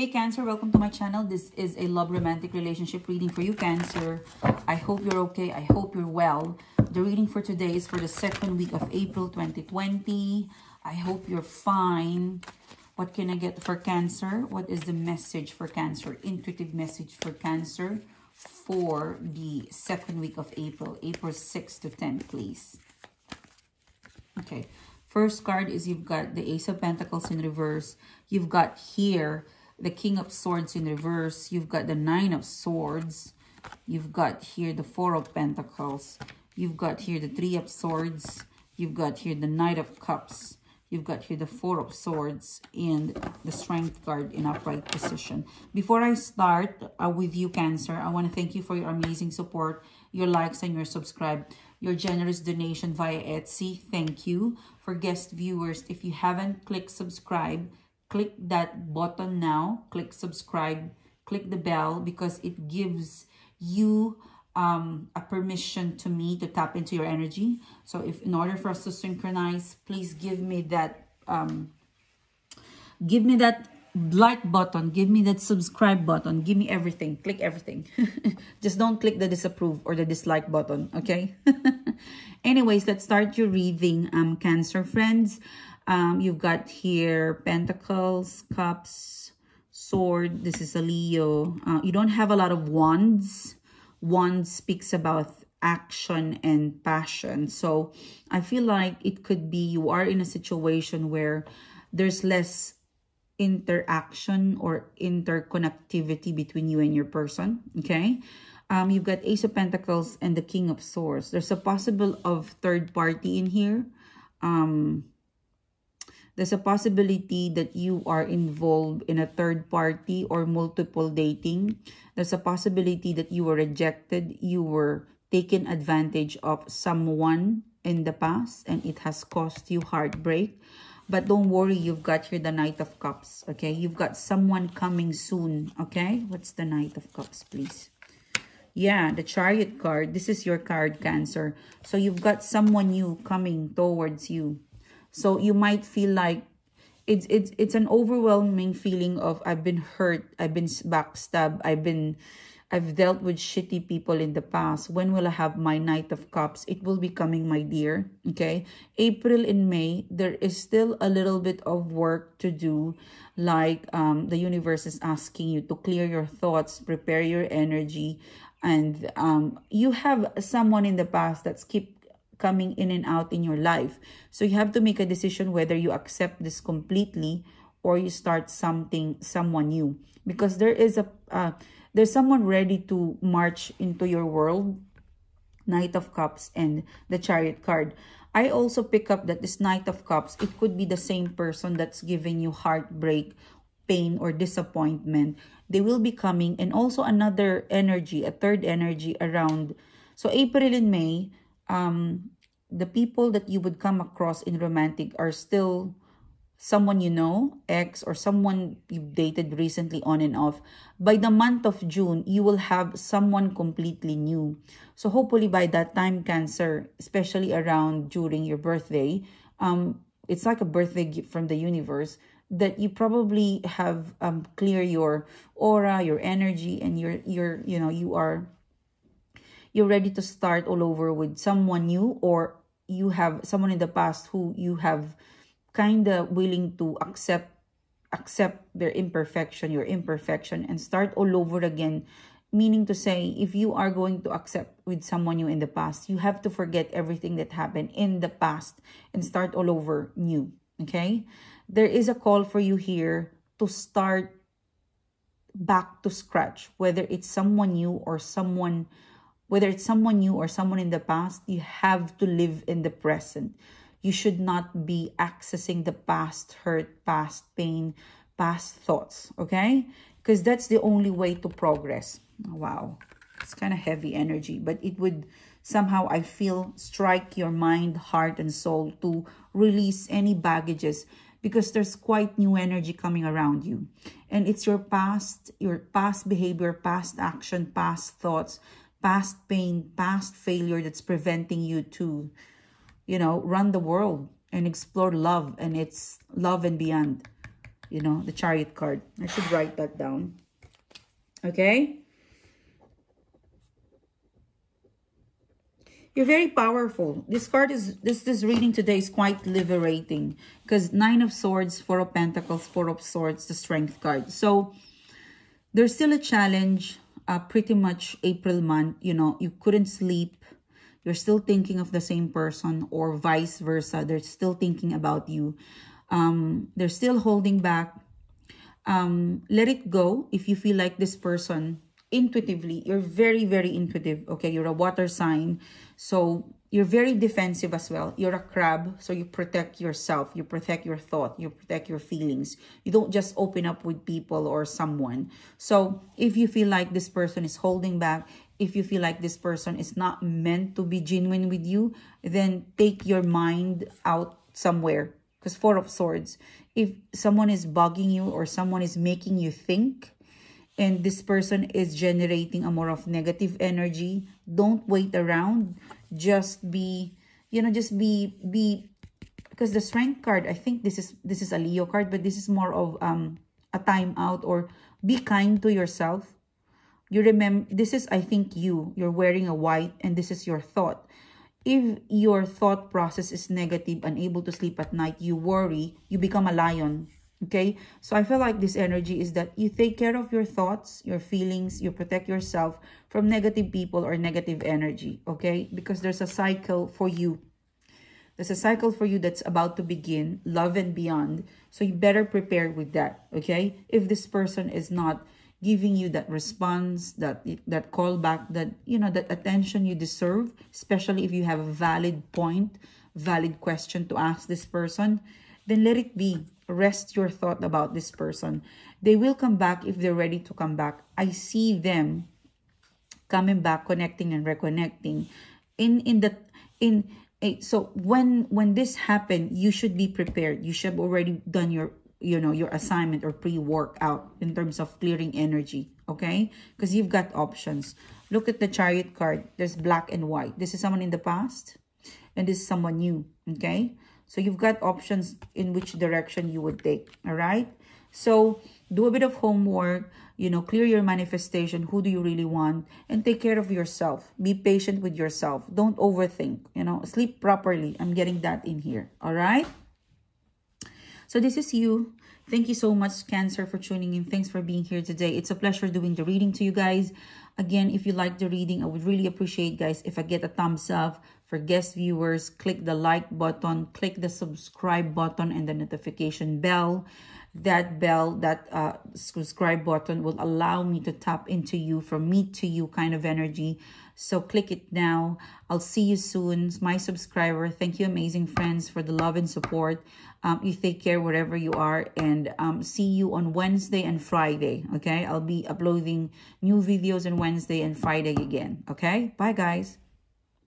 Hey Cancer, welcome to my channel. This is a love romantic relationship reading for you Cancer. I hope you're okay. I hope you're well. The reading for today is for the second week of April 2020. I hope you're fine. What can I get for Cancer? What is the message for Cancer? Intuitive message for Cancer for the second week of April. April 6 to 10, please. Okay. First card is you've got the Ace of Pentacles in reverse. You've got here the King of Swords in reverse. You've got the Nine of Swords. You've got here the Four of Pentacles. You've got here the Three of Swords. You've got here the Knight of Cups. You've got here the Four of Swords and the Strength card in upright position. Before I start uh, with you, Cancer, I want to thank you for your amazing support, your likes, and your subscribe, your generous donation via Etsy. Thank you. For guest viewers, if you haven't clicked subscribe, click that button now click subscribe click the bell because it gives you um, a permission to me to tap into your energy. So if in order for us to synchronize please give me that um, give me that like button give me that subscribe button give me everything click everything. Just don't click the disapprove or the dislike button okay? Anyways let's start your reading um cancer friends um, you've got here Pentacles, Cups, Sword. This is a Leo. Uh, you don't have a lot of wands. Wands speaks about action and passion. So I feel like it could be you are in a situation where there's less interaction or interconnectivity between you and your person. Okay. Um, you've got Ace of Pentacles and the King of Swords. There's a possible of third party in here. Um, there's a possibility that you are involved in a third party or multiple dating. There's a possibility that you were rejected, you were taken advantage of someone in the past and it has caused you heartbreak. But don't worry, you've got here the Knight of Cups, okay? You've got someone coming soon, okay? What's the Knight of Cups, please? Yeah, the Chariot card. This is your card, Cancer. So you've got someone new coming towards you. So you might feel like it's it's it's an overwhelming feeling of I've been hurt, I've been backstabbed, I've been I've dealt with shitty people in the past. When will I have my Knight of Cups? It will be coming, my dear. Okay. April and May, there is still a little bit of work to do. Like um, the universe is asking you to clear your thoughts, prepare your energy. And um, you have someone in the past that's keep coming in and out in your life. So you have to make a decision whether you accept this completely or you start something, someone new. Because there is a, uh, there's someone ready to march into your world. Knight of Cups and the Chariot card. I also pick up that this Knight of Cups, it could be the same person that's giving you heartbreak, pain, or disappointment. They will be coming and also another energy, a third energy around. So April and May, um, the people that you would come across in romantic are still someone you know, ex, or someone you've dated recently on and off. By the month of June, you will have someone completely new. So hopefully by that time, Cancer, especially around during your birthday, um, it's like a birthday gift from the universe that you probably have um, clear your aura, your energy, and your, your, you know, you are you're ready to start all over with someone new or you have someone in the past who you have kind of willing to accept accept their imperfection your imperfection and start all over again. Meaning to say if you are going to accept with someone new in the past you have to forget everything that happened in the past and start all over new okay? There is a call for you here to start back to scratch whether it's someone new or someone whether it's someone new or someone in the past, you have to live in the present. You should not be accessing the past hurt, past pain, past thoughts, okay? Because that's the only way to progress. Wow, it's kind of heavy energy, but it would somehow, I feel, strike your mind, heart, and soul to release any baggages because there's quite new energy coming around you. And it's your past, your past behavior, past action, past thoughts past pain, past failure that's preventing you to, you know, run the world and explore love and it's love and beyond. you know, the chariot card. I should write that down. Okay? You're very powerful. This card is, this, this reading today is quite liberating. Because Nine of Swords, Four of Pentacles, Four of Swords, the Strength card. So, there's still a challenge. Uh, pretty much April month, you know, you couldn't sleep. You're still thinking of the same person or vice versa. They're still thinking about you. Um, they're still holding back. Um, let it go if you feel like this person intuitively, you're very, very intuitive. Okay, you're a water sign. So you're very defensive as well. You're a crab, so you protect yourself. You protect your thought. You protect your feelings. You don't just open up with people or someone. So if you feel like this person is holding back, if you feel like this person is not meant to be genuine with you, then take your mind out somewhere. Because Four of Swords, if someone is bugging you or someone is making you think, and this person is generating a more of negative energy don't wait around just be you know just be be because the strength card i think this is this is a leo card but this is more of um a timeout or be kind to yourself. You remember this is i think you. You're wearing a white and this is your thought. If your thought process is negative unable to sleep at night you worry you become a lion okay? So i feel like this energy is that you take care of your thoughts your feelings you protect yourself from negative people or negative energy okay? Because there's a cycle for you. There's a cycle for you that's about to begin love and beyond. So you better prepare with that okay? If this person is not giving you that response that that call back that you know that attention you deserve especially if you have a valid point valid question to ask this person then let it be rest your thought about this person. They will come back if they're ready to come back. I see them coming back, connecting and reconnecting. In in the in eh, so when when this happened, you should be prepared. You should have already done your you know your assignment or pre-workout in terms of clearing energy okay because you've got options look at the chariot card there's black and white this is someone in the past and this is someone new okay so you've got options in which direction you would take. All right. So do a bit of homework, you know, clear your manifestation. Who do you really want? And take care of yourself. Be patient with yourself. Don't overthink, you know, sleep properly. I'm getting that in here. All right. So this is you. Thank you so much, Cancer, for tuning in. Thanks for being here today. It's a pleasure doing the reading to you guys. Again, if you like the reading, I would really appreciate, guys, if I get a thumbs up, for guest viewers, click the like button, click the subscribe button and the notification bell. That bell, that uh, subscribe button will allow me to tap into you from me to you kind of energy. So click it now. I'll see you soon. My subscriber, thank you amazing friends for the love and support. Um, you take care wherever you are and um, see you on Wednesday and Friday. Okay, I'll be uploading new videos on Wednesday and Friday again. Okay, bye guys.